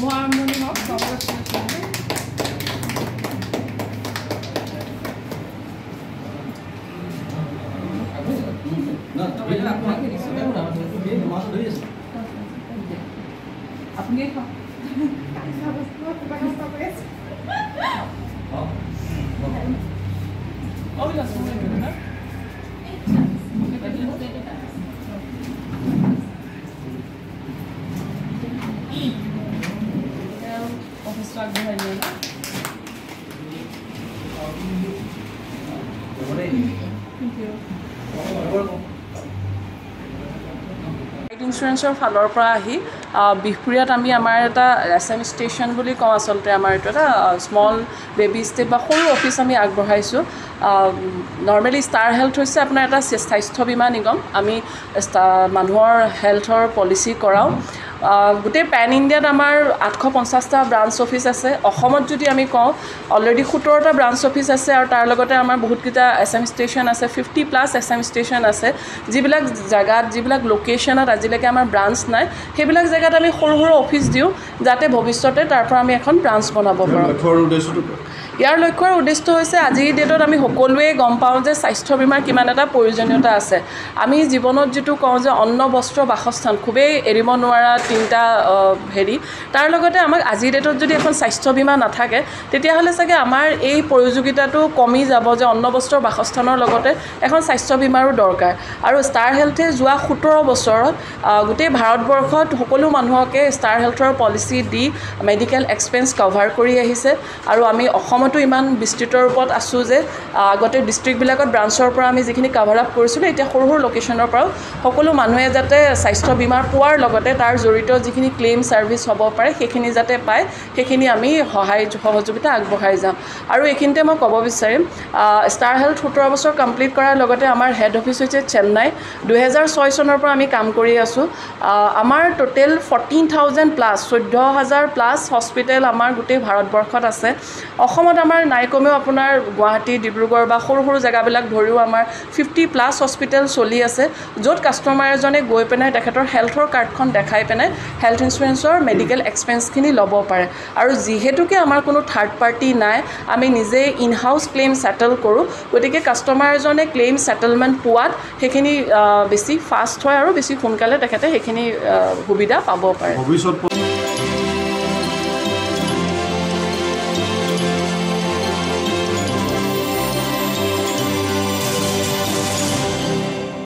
무한면이 없어 그러시는데 Ninguém fala. Olha a sua, né? Thank you. Life ইঞ্চুৰেঞ্চৰ ফালৰ পৰা আহি বিহপুৰীয়াত আমি আমাৰ এটা এছ এম ষ্টেচন বুলি কওঁ আচলতে আমাৰ এইটো এটা স্মল বেবী ষ্টেপ বা সৰু অফিচ আমি আগবঢ়াইছোঁ। নৰ্মেলি ষ্টাৰ হেল্থ হৈছে আপোনাৰ এটা স্বাস্থ্য বীমা নিগম। আমি মানুহৰ হেল্থৰ পলিচি কৰাওঁ। গোটেই পেন ইণ্ডিয়াত আমাৰ আঠশ পঞ্চাছটা ব্ৰাঞ্চ অফিচ আছে। অসমত যদি আমি কওঁ অলৰেডি সোতৰটা ব্ৰাঞ্চ অফিচ আছে আৰু তাৰ লগতে আমাৰ বহুতকেইটা এছ এম ষ্টেচন আছে fifty plus S M station আছে। যিবিলাক জেগাত যিবিলাক লোকেশ্যনত আজিলৈকে আমাৰ ব্ৰাঞ্চ নাই সেইবিলাক জেগাত আমি সৰু সৰু অফিচ দিওঁ যাতে ভৱিষ্যতে তাৰ পৰা আমি এখন ব্ৰাঞ্চ বনাব পাৰোঁ। ইয়াৰ লক্ষ্যৰ উদ্দেশ্য হৈছে আজিৰ ডেটত আমি সকলোৱে গম পাওঁ যে স্বাস্থ্য বীমাৰ কিমান এটা প্ৰয়োজনীয়তা আছে। আমি জীৱনত যিটো কওঁ যে অন্ন বস্ত্ৰ বাসস্থান খুবেই এৰিব নোৱাৰা তিনিটা হেৰি। তাৰ লগতে আমাক আজিৰ ডেটত যদি এখন স্বাস্থ্য বীমা নাথাকে তেতিয়াহ'লে চাগে আমাৰ এই প্ৰয়োজনীয়তাটো কমি যাব যে অন্ন বস্ত্ৰ বাসস্থানৰ লগতে এখন স্বাস্থ্য বীমাৰো দৰকাৰ। আৰু ষ্টাৰ হেল্থে যোৱা সোতৰ বছৰত গোটেই ভাৰতবৰ্ষত সকলো মানুহকে ষ্টাৰ হেল্থৰ পলিচি দি মেডিকেল এক্সপেঞ্চ কভাৰ কৰি আহিছে। আৰু আমি অসমতো ইমান বিস্তৃত ৰূপত আছোঁ যে আগতে ডিষ্ট্ৰিক্টবিলাকত ব্ৰাঞ্চৰ পৰা আমি যিখিনি কাভাৰ আপ কৰিছিলোঁ এতিয়া সৰু সৰু লোকেশ্যনৰ পৰাও সকলো মানুহে যাতে স্বাস্থ্য বীমা পোৱাৰ লগতে তাৰ জড়িত যিখিনি ক্লেইম ছাৰ্ভিচ হ'ব পাৰে সেইখিনি যাতে পায় সেইখিনি আমি সহায় সহযোগিতা আগবঢ়াই যাম। আৰু এইখিনিতে মই ক'ব বিচাৰিম ষ্টাৰ হেল্থ সোতৰ বছৰ কমপ্লিট কৰাৰ লগতে আমাৰ হেড অফিচ হৈছে চেন্নাই। দুহেজাৰ ছয় চনৰ পৰা আমি কাম কৰি আছোঁ। আমাৰ টোটেল ফৰ্টিন থাউজেণ্ড প্লাছ চৈধ্য হাজাৰ প্লাছ হস্পিটেল আমাৰ গোটেই ভাৰতবৰ্ষত আছে। অসমত আমাৰ নাই কমেও আপোনাৰ গুৱাহাটী ডিব্ৰুগড় বা সৰু সৰু জেগাবিলাক ধৰিও আমাৰ ফিফটি প্লাছ হস্পিটেল চলি আছে য'ত কাষ্টমাৰ এজনে গৈ পেলাই তেখেতৰ হেল্থৰ কাৰ্ডখন দেখাই পেলাই হেল্থ ইঞ্চুৰেঞ্চৰ মেডিকেল এক্সপেঞ্চখিনি ল'ব পাৰে। আৰু যিহেতুকে আমাৰ কোনো থাৰ্ড পাৰ্টি নাই আমি নিজেই ইন হাউচ ক্লেইম ছেটেল কৰোঁ গতিকে কাষ্টমাৰ এজনে ক্লেইম ছেটেলমেণ্ট পোৱাত সেইখিনি বেছি ফাষ্ট হয় আৰু বেছি সোনকালে তেখেতে সেইখিনি সুবিধা পাব পাৰে। ভৱিষ্যত